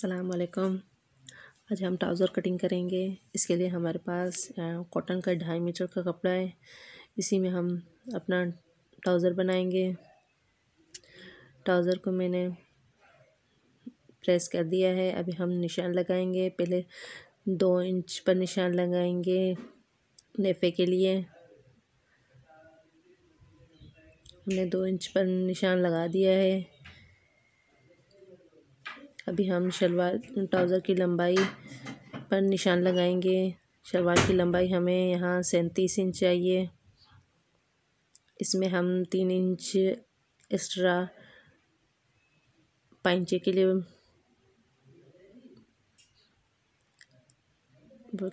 असलकम आज हम ट्राउज़र कटिंग करेंगे। इसके लिए हमारे पास कॉटन का ढाई मीटर का कपड़ा है। इसी में हम अपना ट्राउज़र बनाएँगे। ट्राउज़र को मैंने प्रेस कर दिया है। अभी हम निशान लगाएँगे। पहले दो इंच पर निशान लगाएँगे नेफे के लिए। हमने दो इंच पर निशान लगा दिया है। अभी हम शलवार, ट्राउज़र की लंबाई पर निशान लगाएँगे। शलवार की लंबाई हमें यहाँ सैंतीस इंच चाहिए। इसमें हम तीन इंच एक्स्ट्रा पाइंचे के लिए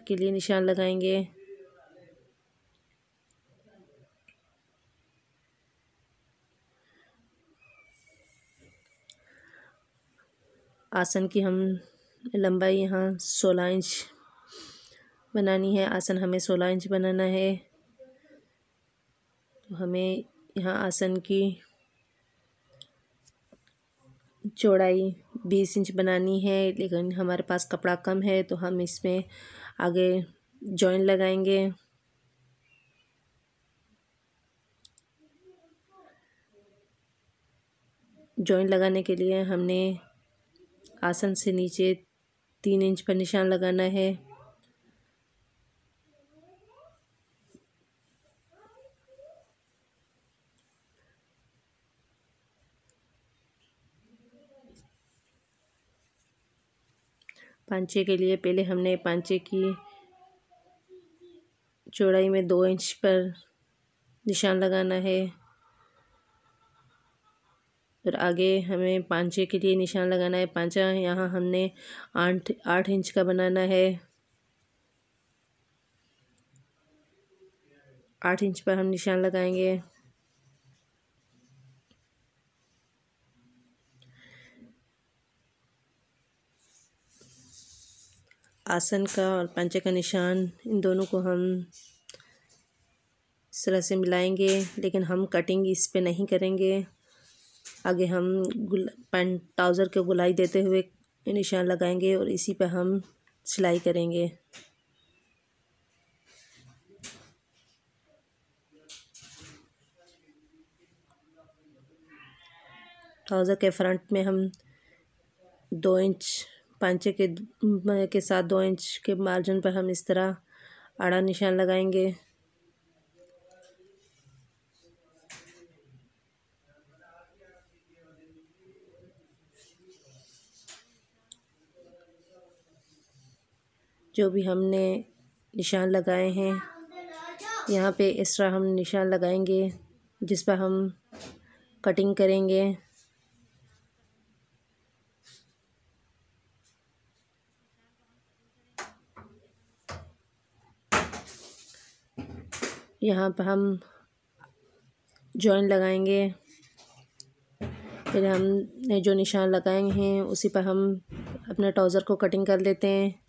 के लिए निशान लगाएँगे। आसन की हम लंबाई यहाँ सोलह इंच बनानी है। आसन हमें सोलह इंच बनाना है। तो हमें यहाँ आसन की चौड़ाई बीस इंच बनानी है, लेकिन हमारे पास कपड़ा कम है तो हम इसमें आगे जॉइन लगाएँगे। जॉइन लगाने के लिए हमने आसन से नीचे तीन इंच पर निशान लगाना है। पांचे के लिए पहले हमने पांचे की चौड़ाई में दो इंच पर निशान लगाना है। फिर आगे हमें पांचे के लिए निशान लगाना है। पांचा यहाँ हमने आठ आठ इंच का बनाना है। आठ इंच पर हम निशान लगाएँगे। आसन का और पंचे का निशान, इन दोनों को हम इस तरह से मिलाएँगे, लेकिन हम कटिंग इस पे नहीं करेंगे। आगे हम गुल पैंट ट्राउज़र के गुलाई देते हुए निशान लगाएँगे और इसी पे हम सिलाई करेंगे। ट्राउज़र के फ्रंट में हम दो इंच पांचे के के साथ दो इंच के मार्जिन पर हम इस तरह आड़ा निशान लगाएँगे। जो भी हमने निशान लगाए हैं। यहाँ पे इस तरह हम निशान लगाएँगे, जिस पर हम कटिंग करेंगे। यहाँ पर हम जॉइन लगाएँगे। फिर हमने जो निशान लगाएँगे हैं, उसी पर हम अपने ट्राउज़र को कटिंग कर लेते हैं।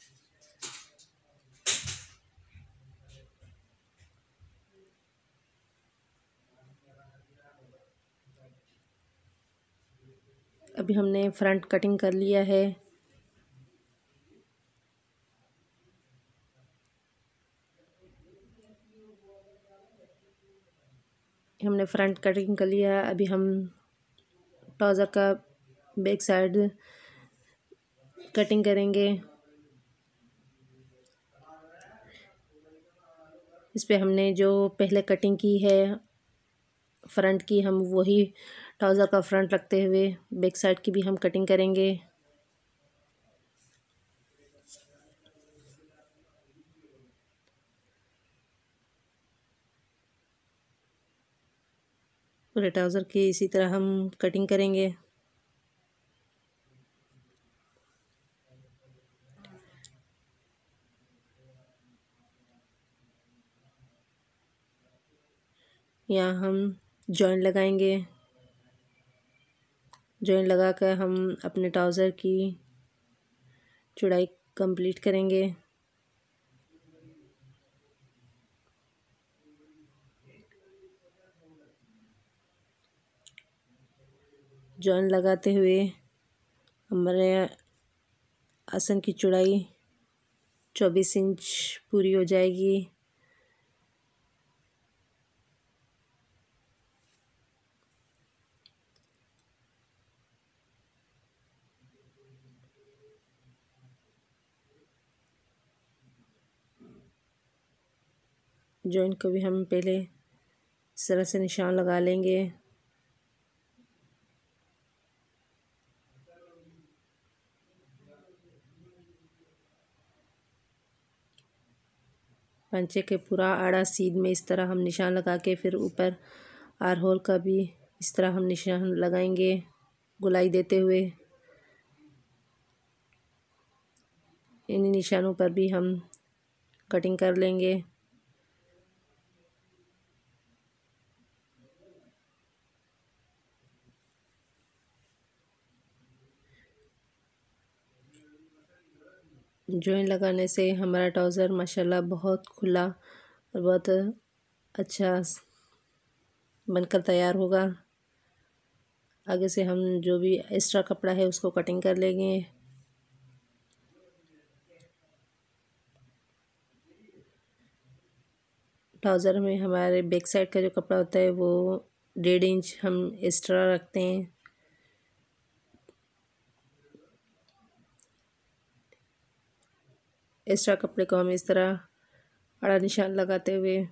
अभी हमने फ्रंट कटिंग कर लिया है। हमने फ्रंट कटिंग कर लिया है। अभी हम ट्राउज़र का बैक साइड कटिंग करेंगे। इस पर हमने जो पहले कटिंग की है फ्रंट की, हम वही ट्राउज़र का फ्रंट रखते हुए, बैक साइड की भी हम कटिंग करेंगे। पूरे ट्राउज़र की इसी तरह हम कटिंग करेंगे। यहाँ हम जॉइन लगाएँगे। जॉइन लगा कर हम अपने ट्राउज़र की चौड़ाई कंप्लीट करेंगे। जॉइन लगाते हुए हमारे आसन की चौड़ाई चौबीस इंच पूरी हो जाएगी। जॉइंट को भी हम पहले इस तरह से निशान लगा लेंगे। पंचे के पूरा आड़ा सीध में इस तरह हम निशान लगा के फिर ऊपर आर होल का भी इस तरह हम निशान लगाएँगे गुलाई देते हुए। इन निशानों पर भी हम कटिंग कर लेंगे। जॉइन लगाने से हमारा ट्राउज़र माशाल्लाह बहुत खुला और बहुत अच्छा बनकर तैयार होगा। आगे से हम जो भी एक्स्ट्रा कपड़ा है उसको कटिंग कर लेंगे। ट्राउज़र में हमारे बैक साइड का जो कपड़ा होता है वो डेढ़ इंच हम एक्स्ट्रा रखते हैं। एक्स्ट्रा कपड़े को हम इस तरह अड़ा निशान लगाते हुए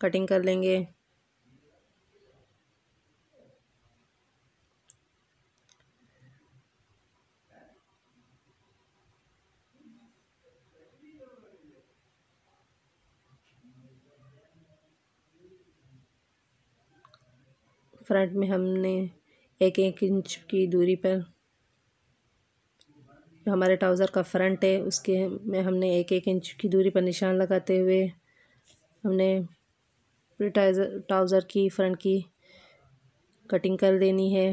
कटिंग कर लेंगे। फ्रंट में हमने एक एक इंच की दूरी पर जो हमारे ट्राउज़र का फ्रंट है, उसके में हमने एक एक इंच की दूरी पर निशान लगाते हुए हमने ट्राउज़र की फ्रंट की कटिंग कर देनी है।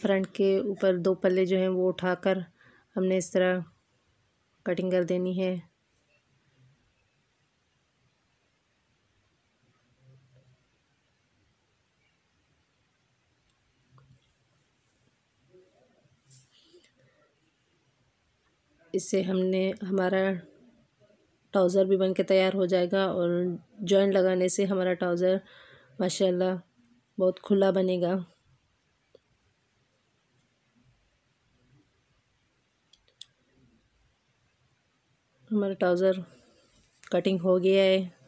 फ्रंट के ऊपर दो पल्ले जो हैं वो उठाकर हमने इस तरह कटिंग कर देनी है। इससे हमने, हमारा ट्राउज़र भी बन के तैयार हो जाएगा और जॉइंट लगाने से हमारा ट्राउज़र माशाल्लाह बहुत खुला बनेगा। हमारा ट्राउज़र कटिंग हो गया है।